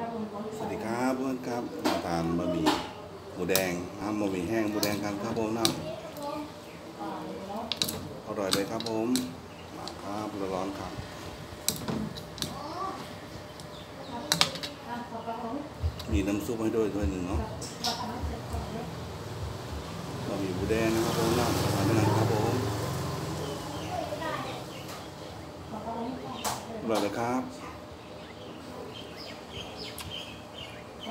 สวัสดีครับเพื่อนครับมาทานบะหมี่หมูแดงน้ำบะหมี่แห้งหมูแดงกันครับผมนะอร่อยเลยครับผมมาครับร้อนๆครับมีน้ำซุปให้ด้วยด้วยหนึ่งเนาะบะหมี่หมูแดงนะครับผมนะทานด้วยกันครับผมอร่อยเลยครับ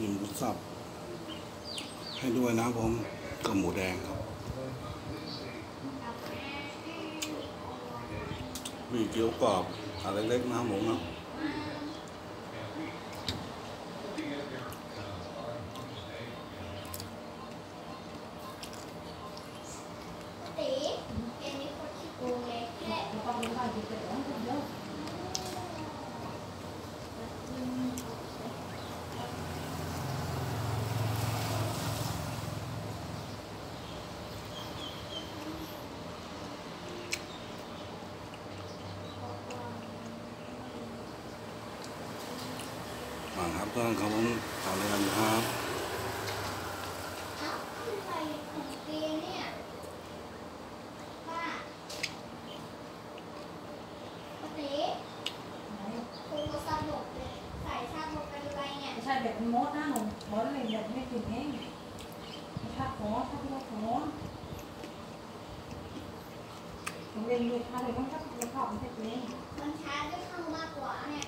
มีหมูสับ ให้ด้วยนะผมกับหมูแดงครับ มีเกี๊ยวกรอบอะไรเล็กๆนะผมนะ ตีเกมนี้คนขี้โกงเลยแค่ มาครับเพื่อนครับผมทานด้วยกันครับเอ้าอะไรของเกมเนี่ยป้าปกติโทรศัพท์หมดเลยใส่ชาติหมดเป็นไรเนี่ยใช่แบบมดนะหนูมดเลยแบบไม่กินเองถ้าขอถ้าพี่ว่าขอผมเรียนรู้ถ้าเลยต้องถ้าเราขอบมันจะเองมันช้าด้วยข้างมากกว่าเนี่ย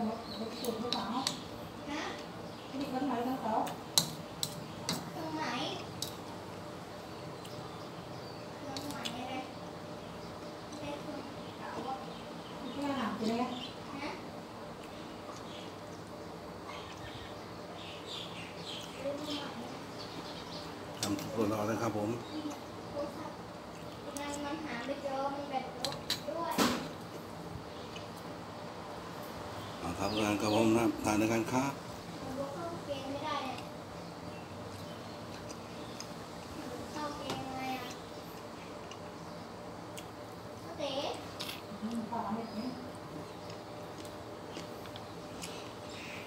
รวมรวมสูตรหรือเปล่าฮะนี่วันไหนต้งเขาตรงไหนตรงไหนอะไรเป็นคนเก่าว่าที่อาหารจะเรียฮะเรื่องใหมทำทุกครอเลยครับผมโทรศัพท์มันมันหาไม่เจอมันแบบลบด้วย มาครับเพื่อนกระบผมนะทานด้วยกันครับมันก็เข้าเกมไม่ได้เนี่ยเข้าเกมยังไงอะปกติขอไม่กิน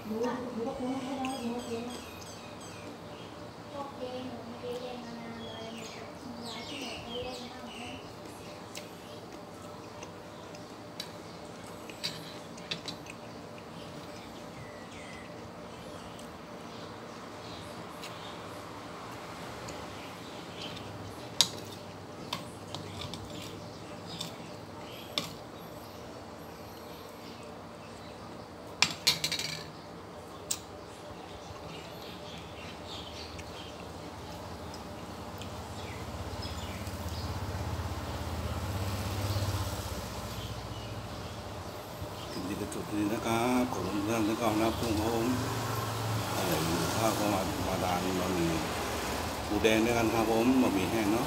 ดูดูก็คุ้มให้ได้ดูกิน เข้าเกมหนูไม่ได้เล่นมานานเลยมันจะทำร้ายที่ไหนก็เล่นบ้างไหม ถึงที่ จุดนี้นะครับผมเรื่อนทั้งกองนะครับทุกผมอะไรอยู่ข้าวก็มามาดานบะหมี่หมูแดงด้วยกันครับผมบะหมี่แห้งเนาะ